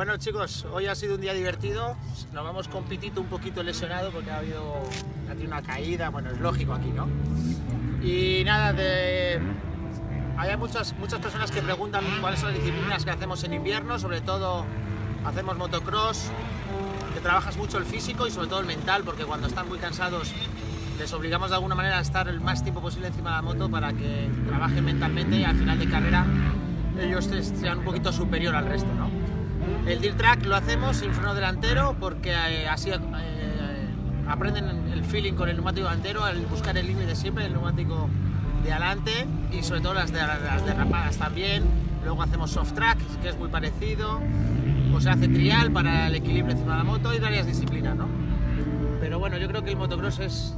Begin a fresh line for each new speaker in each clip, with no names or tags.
Bueno chicos, hoy ha sido un día divertido. Nos vamos con Pitito un poquito lesionado porque ha habido ha tenido una caída. Bueno, es lógico aquí, ¿no? Y nada, de... hay muchas, muchas personas que preguntan cuáles son las disciplinas que hacemos en invierno. Sobre todo hacemos motocross, que trabajas mucho el físico y sobre todo el mental, porque cuando están muy cansados les obligamos de alguna manera a estar el más tiempo posible encima de la moto para que trabajen mentalmente y al final de carrera ellos sean un poquito superior al resto. ¿no? El dirt track lo hacemos sin freno delantero porque eh, así eh, aprenden el feeling con el neumático delantero al buscar el límite siempre, el neumático de adelante y sobre todo las, de, las derrapadas también. Luego hacemos soft track, que es muy parecido. O se hace trial para el equilibrio encima de la moto y varias disciplinas, ¿no? Pero bueno, yo creo que el motocross es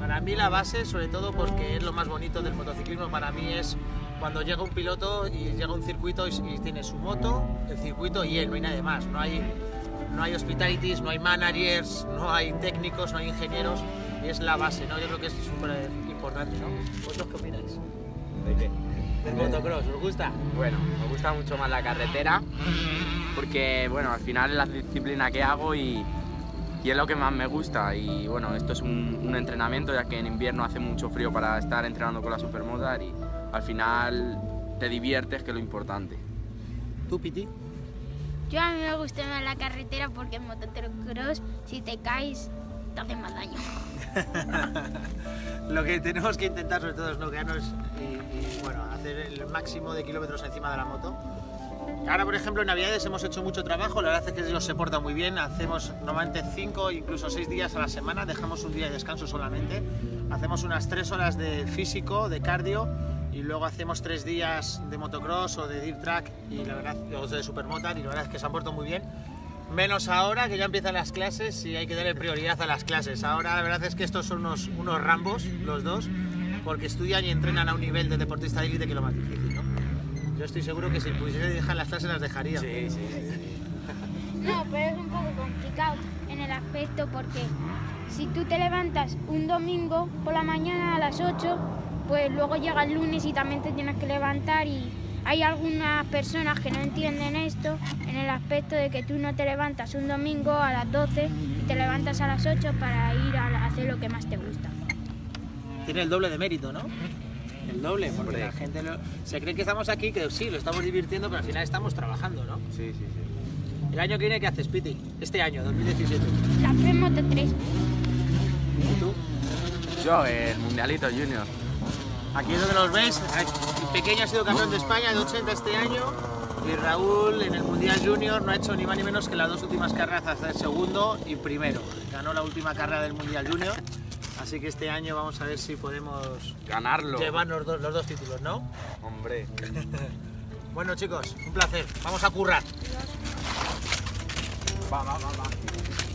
para mí la base, sobre todo porque es lo más bonito del motociclismo, para mí es cuando llega un piloto y llega un circuito y, tiene su moto, el circuito y él, no hay nadie más, no hay, no hay hospitalities, no hay managers, no hay técnicos, no hay ingenieros, y es la base, ¿no? Yo creo que es súper importante, ¿no? ¿Vosotros qué opináis?
¿De qué?
Del motocross, ¿os gusta?
Bueno, me gusta mucho más la carretera, porque, bueno, al final es la disciplina que hago y y es lo que más me gusta y bueno, esto es un, entrenamiento ya que en invierno hace mucho frío para estar entrenando con la Supermotor y al final te diviertes que es lo importante.
¿Tú, Piti?
Yo a mí me gusta más la carretera porque en motocross si te caes te hace más daño.
lo que tenemos que intentar sobre todo es no quedarnos y bueno, hacer el máximo de kilómetros encima de la moto Ahora, por ejemplo, en Navidades hemos hecho mucho trabajo, la verdad es que Dios se porta muy bien, hacemos normalmente 5, incluso 6 días a la semana, dejamos un día de descanso solamente, hacemos unas 3 horas de físico, de cardio, y luego hacemos 3 días de motocross o de dirt track, y la verdad, o de supermotor, y la verdad es que se han portado muy bien. Menos ahora que ya empiezan las clases y hay que darle prioridad a las clases. Ahora la verdad es que estos son unos, unos rambos, los dos, porque estudian y entrenan a un nivel de deportista de élite que es lo más difícil. ¿no? Yo estoy seguro que si pudiese dejar las clases las dejaría.
Sí, sí, sí.
No, pero es un poco complicado en el aspecto porque si tú te levantas un domingo por la mañana a las 8, pues luego llega el lunes y también te tienes que levantar y hay algunas personas que no entienden esto en el aspecto de que tú no te levantas un domingo a las 12 y te levantas a las 8 para ir a hacer lo que más te gusta.
Tiene el doble de mérito, ¿no? el doble, porque la gente se cree que estamos aquí, que sí, lo estamos divirtiendo, pero al final estamos trabajando, ¿no?
Sí, sí, sí.
¿El año que viene qué haces, Piti? Este año, 2017.
La Moto 3.
¿Y tú?
Yo, el Mundialito Junior.
Aquí es donde los veis, el pequeño ha sido campeón de España de 80 este año y Raúl en el Mundial Junior no ha hecho ni más ni menos que las dos últimas carreras hasta el segundo y primero. Ganó la última carrera del Mundial Junior Así que este año vamos a ver si podemos
ganarlo.
Llevarnos los, los dos títulos, ¿no?
Hombre.
bueno chicos, un placer. Vamos a currar.
Va, va, va, va.